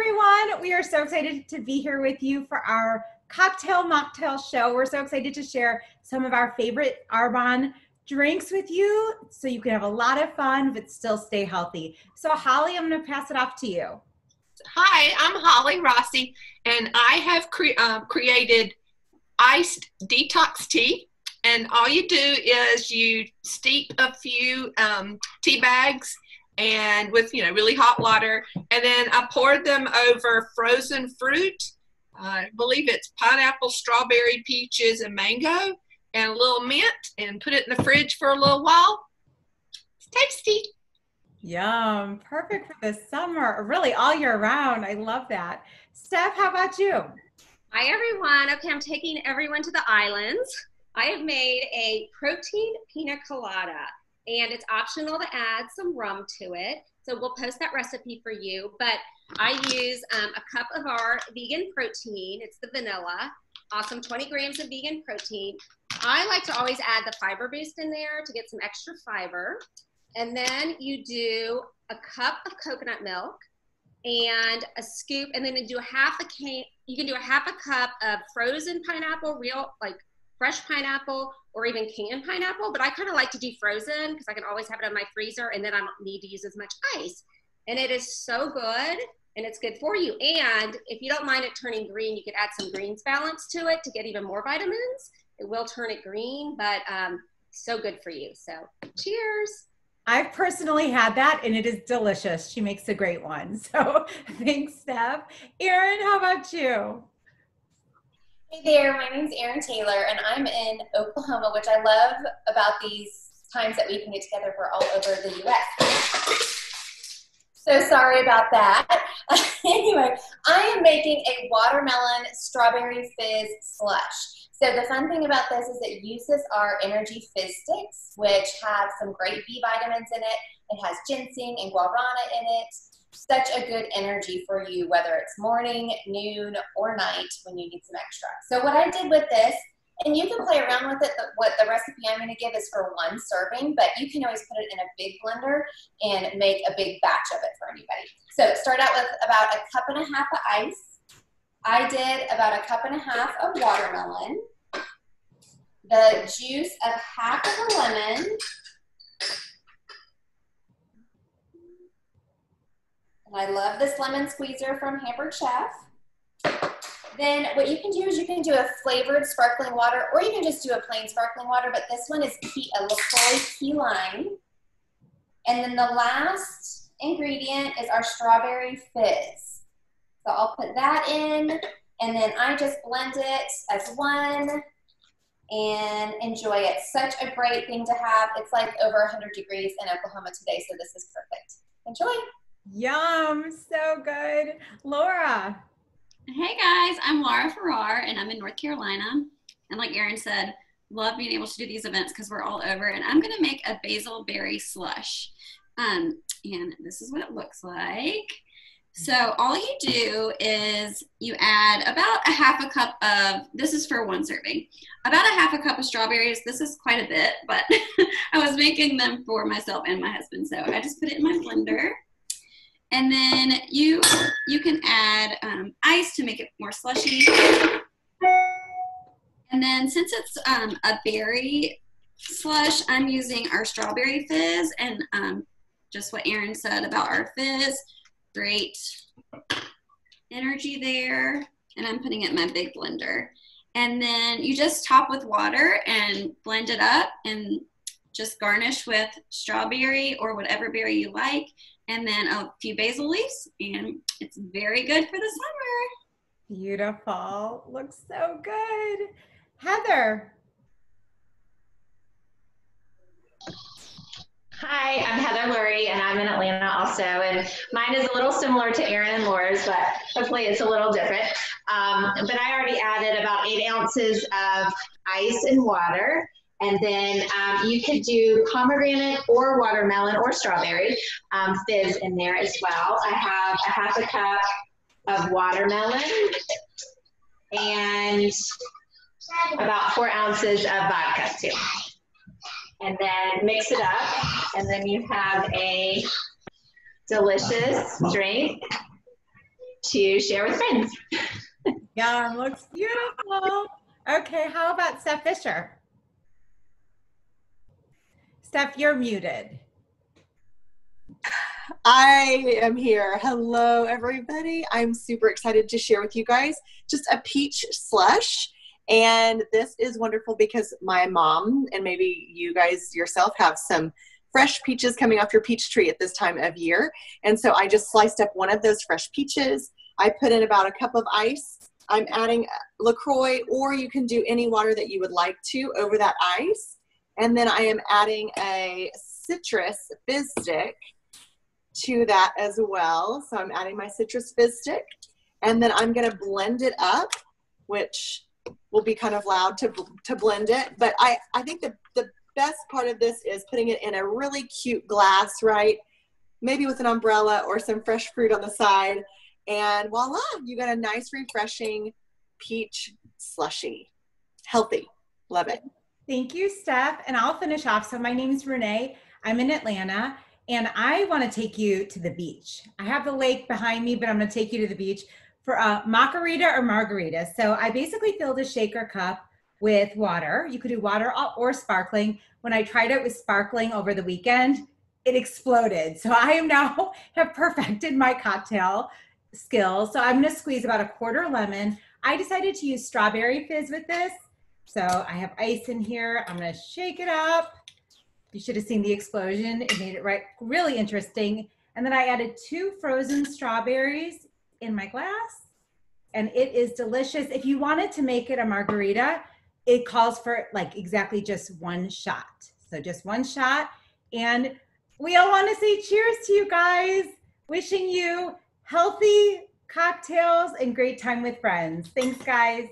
everyone. We are so excited to be here with you for our cocktail mocktail show. We're so excited to share some of our favorite Arbonne drinks with you so you can have a lot of fun but still stay healthy. So, Holly, I'm going to pass it off to you. Hi, I'm Holly Rossi, and I have cre- um, created iced detox tea. And all you do is you steep a few um, tea bags and with you know really hot water, and then I poured them over frozen fruit. I believe it's pineapple, strawberry, peaches, and mango, and a little mint, and put it in the fridge for a little while. It's tasty. Yum. Perfect for the summer, really all year round. I love that. Steph, how about you? Hi, everyone. Okay, I'm taking everyone to the islands. I have made a protein pina colada, and it's optional to add some rum to it. So we'll post that recipe for you. But I use um, a cup of our vegan protein. It's the vanilla. Awesome, 20 grams of vegan protein. I like to always add the fiber boost in there to get some extra fiber. And then you do a cup of coconut milk and a scoop, and then you do a half a can. You can do a half a cup of frozen pineapple, real like fresh pineapple, or even canned pineapple. But I kind of like to do frozen because I can always have it in my freezer, and then I don't need to use as much ice. And it is so good, and it's good for you. And if you don't mind it turning green, you could add some greens balance to it to get even more vitamins. It will turn it green, but um, so good for you. So cheers. I've personally had that and it is delicious. She makes a great one. So thanks, Steph. Erin, how about you? Hey there, my name's Erin Taylor and I'm in Oklahoma, which I love about these times that we can get together. We're all over the US. So sorry about that. anyway, I am making a watermelon strawberry fizz slush. So the fun thing about this is it uses our energy fizz sticks, which have some great B vitamins in it. It has ginseng and guarana in it. Such a good energy for you, whether it's morning, noon, or night when you need some extra. So what I did with this, and you can play around with it. What the recipe I'm going to give is for one serving, but you can always put it in a big blender and make a big batch of it for anybody. So start out with about a cup and a half of ice. I did about a cup and a half of watermelon the juice of half of a lemon, and I love this lemon squeezer from Pampered Chef. Then what you can do is you can do a flavored sparkling water, or you can just do a plain sparkling water, but this one is key, a LaCroix key lime. And then the last ingredient is our strawberry fizz. So I'll put that in, and then I just blend it as one and enjoy it. Such a great thing to have. It's like over 100 degrees in Oklahoma today, so this is perfect. Enjoy. Yum, so good. Laura. Hey guys, I'm Laura Farrar and I'm in North Carolina. And like Erin said, love being able to do these events because we're all over. And I'm going to make a basil berry slush. Um, and this is what it looks like. So all you do is you add about a half a cup of, this is for one serving, about a half a cup of strawberries. This is quite a bit, but I was making them for myself and my husband. So I just put it in my blender. And then you, you can add um, ice to make it more slushy. And then since it's um, a berry slush, I'm using our strawberry fizz and um, just what Erin said about our fizz great energy there. And I'm putting it in my big blender. And then you just top with water and blend it up and just garnish with strawberry or whatever berry you like. And then a few basil leaves. And it's very good for the summer. Beautiful. Looks so good. Heather, Hi, I'm Heather Lurie, and I'm in Atlanta also. And mine is a little similar to Erin and Laura's, but hopefully it's a little different. Um, but I already added about eight ounces of ice and water. And then um, you could do pomegranate or watermelon or strawberry um, fizz in there as well. I have a half a cup of watermelon and about four ounces of vodka too and then mix it up, and then you have a delicious drink. to share with friends. Yum, looks beautiful. Okay, how about Steph Fisher? Steph, you're muted. I am here. Hello, everybody. I'm super excited to share with you guys just a peach slush. And this is wonderful because my mom and maybe you guys yourself have some fresh peaches coming off your peach tree at this time of year. And so I just sliced up one of those fresh peaches. I put in about a cup of ice. I'm adding LaCroix, or you can do any water that you would like to over that ice. And then I am adding a citrus fizz stick to that as well. So I'm adding my citrus fizz stick. And then I'm gonna blend it up, which will be kind of loud to, to blend it. But I, I think the, the best part of this is putting it in a really cute glass, right? Maybe with an umbrella or some fresh fruit on the side. And voila, you got a nice, refreshing peach slushy. Healthy. Love it. Thank you, Steph. And I'll finish off. So my name is Renee. I'm in Atlanta and I want to take you to the beach. I have the lake behind me, but I'm going to take you to the beach for a macarita or margarita. So I basically filled a shaker cup with water. You could do water or sparkling. When I tried it with sparkling over the weekend, it exploded. So I am now have perfected my cocktail skills. So I'm going to squeeze about a quarter lemon. I decided to use strawberry fizz with this. So I have ice in here. I'm to shake it up. You should have seen the explosion. It made it right really interesting. And then I added two frozen strawberries in my glass. And it is delicious. If you wanted to make it a margarita, it calls for like exactly just one shot. So just one shot. And we all want to say cheers to you guys. Wishing you healthy cocktails and great time with friends. Thanks, guys.